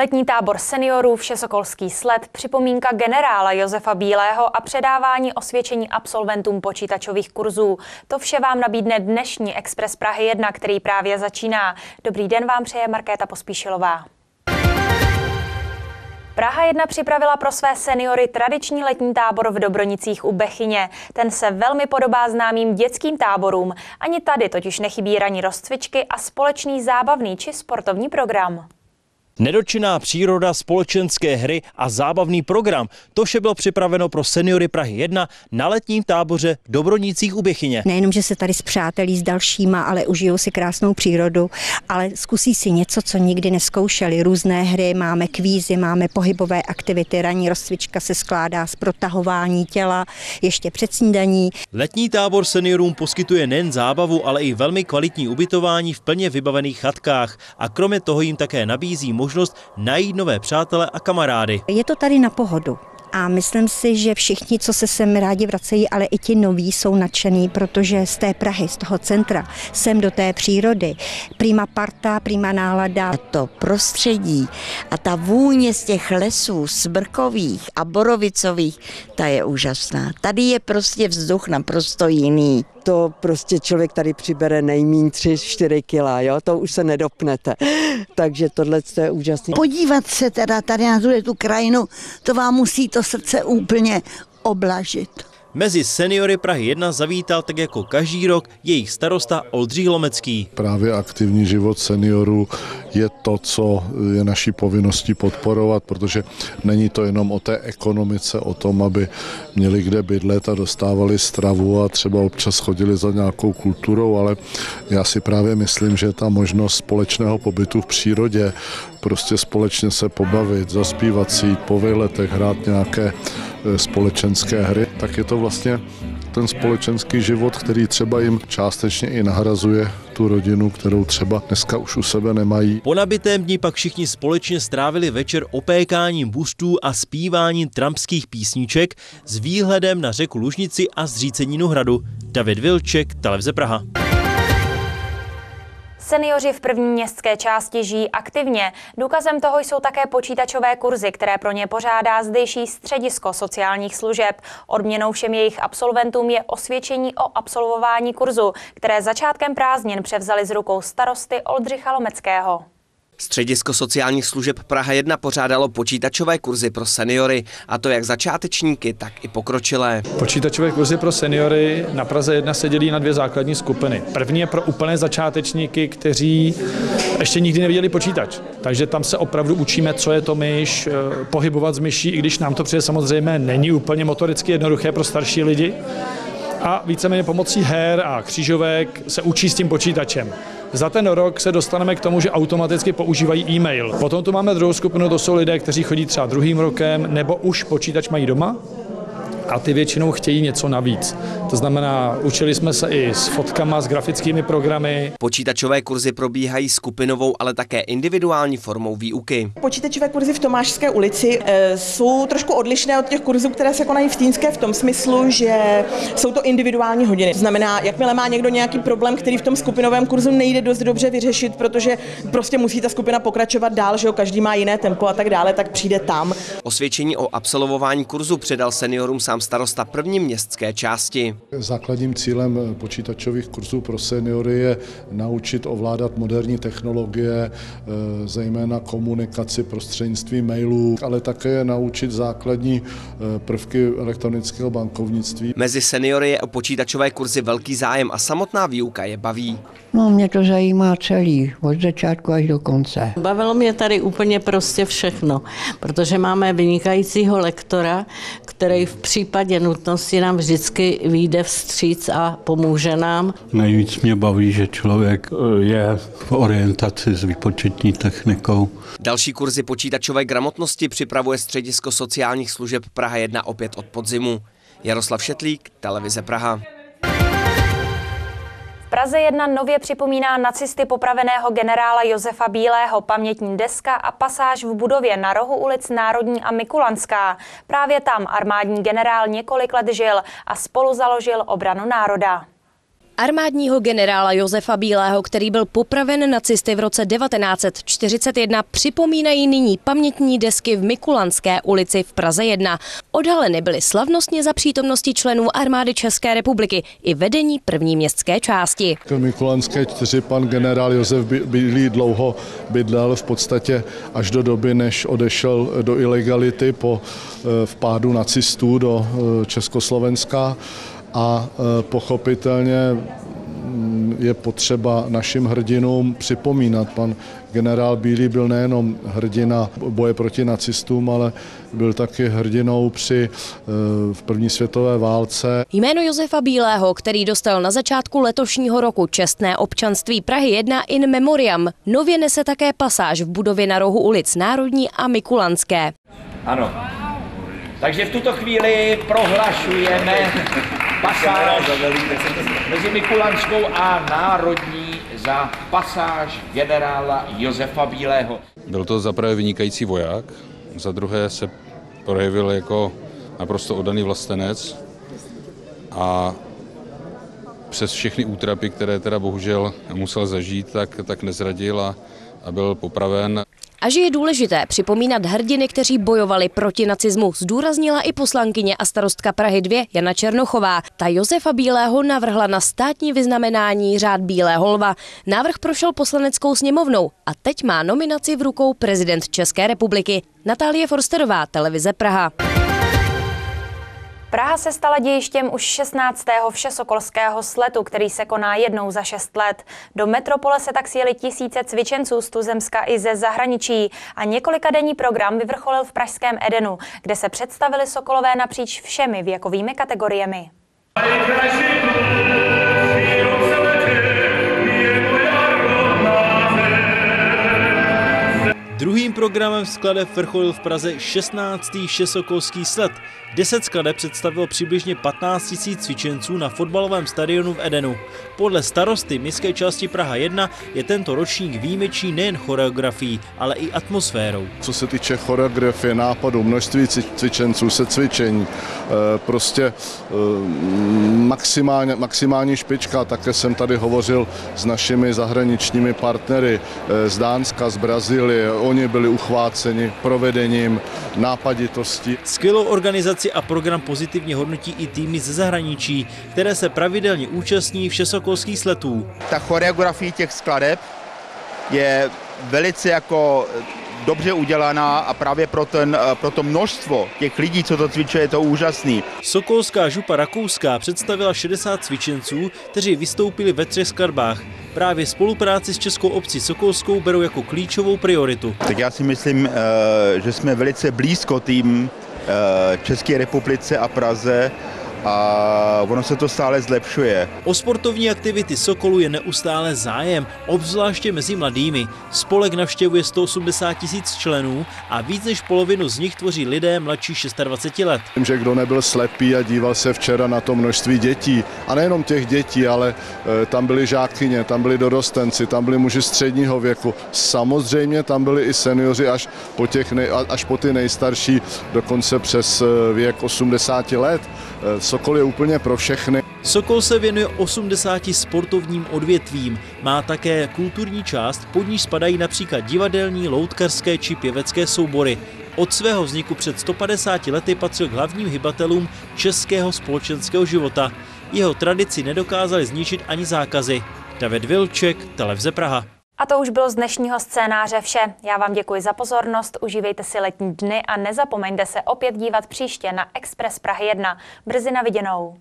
Letní tábor seniorů Všesokolský sled, připomínka generála Josefa Bílého a předávání osvědčení absolventům počítačových kurzů. To vše vám nabídne dnešní Express Prahy 1, který právě začíná. Dobrý den vám přeje Markéta Pospíšilová. Praha 1 připravila pro své seniory tradiční letní tábor v Dobronicích u Bechyně. Ten se velmi podobá známým dětským táborům. Ani tady totiž nechybí ranní rozcvičky a společný zábavný či sportovní program. Nedočinná příroda, společenské hry a zábavný program. To vše bylo připraveno pro seniory Prahy 1 na letním táboře v Dobronicích u Běchyně. Nejenom, že se tady zpřátelí s dalšíma, ale užijou si krásnou přírodu, ale zkusí si něco, co nikdy neskoušeli. Různé hry, máme kvízy, máme pohybové aktivity, ranní rozcvička se skládá z protahování těla ještě před snídaní. Letní tábor seniorům poskytuje nejen zábavu, ale i velmi kvalitní ubytování v plně vybavených chatkách a kromě toho jim také nabízí možnost najít nové přátele a kamarády. Je to tady na pohodu. A myslím si, že všichni, co se sem rádi vracejí, ale i ti noví jsou nadšený, protože z té Prahy, z toho centra, sem do té přírody, prima parta, prima nálada. To prostředí a ta vůně z těch lesů, smrkových a borovicových, ta je úžasná. Tady je prostě vzduch naprosto jiný to prostě člověk tady přibere nejmín 3-4 kila, jo, to už se nedopnete. Takže tohle je úžasné. Podívat se teda tady na tu krajinu, to vám musí to srdce úplně oblažit. Mezi seniory Prahy 1 zavítal tak jako každý rok jejich starosta Oldřich Lomecký. Právě aktivní život seniorů je to, co je naší povinností podporovat, protože není to jenom o té ekonomice, o tom, aby měli kde bydlet a dostávali stravu a třeba občas chodili za nějakou kulturou, ale já si právě myslím, že ta možnost společného pobytu v přírodě, prostě společně se pobavit, zaspívat si, po výletech, hrát nějaké společenské hry, tak je to vlastně ten společenský život, který třeba jim částečně i nahrazuje tu rodinu, kterou třeba dneska už u sebe nemají. Po nabitém dní pak všichni společně strávili večer opékáním bustů a zpíváním trampských písniček s výhledem na řeku Lužnici a zříceninu hradu. David Vilček, Televize Praha. Seniori v první městské části žijí aktivně. Důkazem toho jsou také počítačové kurzy, které pro ně pořádá zdejší středisko sociálních služeb. Odměnou všem jejich absolventům je osvědčení o absolvování kurzu, které začátkem prázdnin převzali z rukou starosty Oldřicha Lomeckého. Středisko sociálních služeb Praha 1 pořádalo počítačové kurzy pro seniory, a to jak začátečníky, tak i pokročilé. Počítačové kurzy pro seniory na Praze 1 se dělí na dvě základní skupiny. První je pro úplné začátečníky, kteří ještě nikdy neviděli počítač. Takže tam se opravdu učíme, co je to myš, eh, pohybovat z myší, i když nám to přijde samozřejmě není úplně motoricky jednoduché pro starší lidi. A víceméně pomocí her a křížovek se učí s tím počítačem. Za ten rok se dostaneme k tomu, že automaticky používají e-mail. Potom tu máme druhou skupinu, to jsou lidé, kteří chodí třeba druhým rokem nebo už počítač mají doma a ty většinou chtějí něco navíc. To znamená, učili jsme se i s fotkama, s grafickými programy. Počítačové kurzy probíhají skupinovou, ale také individuální formou výuky. Počítačové kurzy v Tomášské ulici e, jsou trošku odlišné od těch kurzů, které se konají v Týnské v tom smyslu, že jsou to individuální hodiny. To znamená, jakmile má někdo nějaký problém, který v tom skupinovém kurzu nejde dost dobře vyřešit, protože prostě musí ta skupina pokračovat dál, že jo, každý má jiné tempo a tak dále, tak přijde tam. Osvědčení o absolvování kurzu předal seniorům sám starosta první městské části. Základním cílem počítačových kurzů pro seniory je naučit ovládat moderní technologie, eh, zejména komunikaci prostřednictvím mailů, ale také naučit základní eh, prvky elektronického bankovnictví. Mezi seniory je o počítačové kurzy velký zájem a samotná výuka je baví. No, mě to zajímá celý, od začátku až do konce. Bavilo mě tady úplně prostě všechno, protože máme vynikajícího lektora, který v případě nutnosti nám vždycky vyjde vstříc a pomůže nám. Nejvíc mě baví, že člověk eh, je v orientaci s výpočetní technikou. Další kurzy počítačové gramotnosti připravuje Středisko sociálních služeb Praha 1 opět od podzimu. Jaroslav Šetlík, Televize Praha. Praze 1 nově připomíná nacisty popraveného generála Josefa Bílého pamětní deska a pasáž v budově na rohu ulic Národní a Mikulanská. Právě tam armádní generál několik let žil a spolu založil obranu národa. Armádního generála Josefa Bílého, který byl popraven nacisty v roce 1941, připomínají nyní pamětní desky v Mikulanské ulici v Praze 1. Odhaleny byly slavnostně za přítomnosti členů armády České republiky i vedení první městské části. V Mikulanské čtyři pan generál Josef Bílý dlouho bydlel v podstatě až do doby, než odešel do ilegality po eh, vpádu nacistů do eh, Československa a e, pochopitelně mm, je potřeba našim hrdinům připomínat. Pan generál Bílý byl nejenom hrdina boje proti nacistům, ale byl taky hrdinou při e, v první světové válce. Jméno Josefa Bílého, který dostal na začátku letošního roku čestné občanství Prahy 1 in memoriam, nově nese také pasáž v budově na rohu ulic Národní a Mikulanské. Ano. Takže v tuto chvíli prohlašujeme pasáž mezi Mikulanskou a Národní za pasáž generála Josefa Bílého. Byl to za prvé vynikající voják, za druhé se projevil jako naprosto oddaný vlastenec a přes všechny útrapy, které teda bohužel musel zažít, tak, tak nezradil a, a byl popraven. A že je důležité připomínat hrdiny, kteří bojovali proti nacismu, zdůraznila i poslankyně a starostka Prahy 2 Jana Černochová. Ta Josefa Bílého navrhla na státní vyznamenání řád Bílého lva. Návrh prošel poslaneckou sněmovnou a teď má nominaci v rukou prezident České republiky. Natálie Forsterová, televize Praha. Praha se stala dějištěm už 16. všesokolského sletu, který se koná jednou za šest let. Do metropole se tak sjeli tisíce cvičenců z tuzemska i ze zahraničí a několika denní program vyvrcholil v pražském Edenu, kde se představili sokolové napříč všemi věkovými kategoriemi. Druhým programem skladeb vrcholil v Praze 16. šesokolský sled. 10 skladeb představilo přibližně 15 000 cvičenců na fotbalovém stadionu v Edenu. Podle starosty městské části Praha 1 je tento ročník výjimečný nejen choreografií, ale i atmosférou. Co se týče choreografie, nápadu, množství cvičenců, se cvičení, eh, prostě eh, maximálně, maximální špička. Také jsem tady hovořil s našimi zahraničními partnery eh, z Dánska, z Brazílie. Oni byli uchváceni provedením, nápaditostí. Skvělou organizaci a program pozitivně hodnotí i týmy ze zahraničí, které se pravidelně účastní všesokolských sletů. Ta choreografie těch skladeb je velice jako dobře udělaná a právě pro, ten, pro to množstvo těch lidí, co to cvičí, je to úžasný. Sokolská župa Rakouská představila 60 cvičenců, kteří vystoupili ve třech skladbách. Právě spolupráci s Českou obcí Sokolskou berou jako klíčovou prioritu. Tak já si myslím, eh, že jsme velice blízko tým eh, České republice a Praze a ono se to stále zlepšuje. O sportovní aktivity Sokolu je neustále zájem, obzvláště mezi mladými. Spolek navštěvuje 180 tisíc členů a víc než polovinu z nich tvoří lidé mladší 26 let. Vím, že kdo nebyl slepý a díval se včera na to množství dětí, a nejenom těch dětí, ale e, tam byly žákyně, tam byli dorostenci, tam byli muži středního věku. Samozřejmě tam byli i seniori až po, těch nej, až po ty nejstarší, dokonce přes e, věk 80 let. Sokol je úplně pro všechny. Sokol se věnuje 80 sportovním odvětvím. Má také kulturní část, pod níž spadají například divadelní, loutkarské či pěvecké soubory. Od svého vzniku před 150 lety patřil k hlavním hybatelům českého společenského života. Jeho tradici nedokázali zničit ani zákazy. David Vilček, Televize Praha. A to už bylo z dnešního scénáře vše. Já vám děkuji za pozornost, užívejte si letní dny a nezapomeňte se opět dívat příště na Express Prahy 1. Brzy na viděnou.